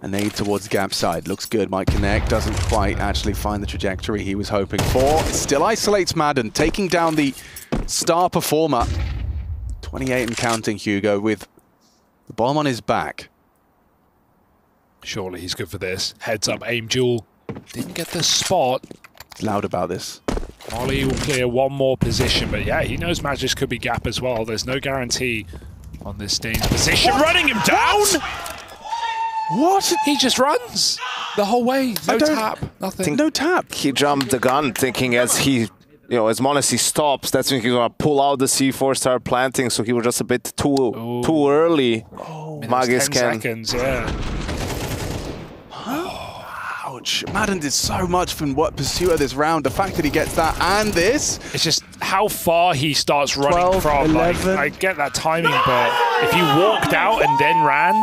A nade towards gap side. Looks good. Might connect. Doesn't quite actually find the trajectory he was hoping for. Still isolates Madden, taking down the star performer. 28 and counting, Hugo, with the bomb on his back. Surely he's good for this. Heads up, aim duel. Didn't get the spot. He's loud about this. Molly will clear one more position, but yeah, he knows Magisk could be gap as well. There's no guarantee on this Stain's position. What? Running him down! What? What? He just runs the whole way. No tap, nothing. No tap. He jumped the gun thinking as he, you know, as m0NESY stops, that's when he's gonna pull out the C4, start planting, so he was just a bit too Ooh. too early. Oh, Magisk 10 can. seconds, yeah. Huh? Ouch. Madden did so much from what Pursuer this round. The fact that he gets that and this. It's just how far he starts running 12, from. Like, I get that timing, but if you walked out and then ran,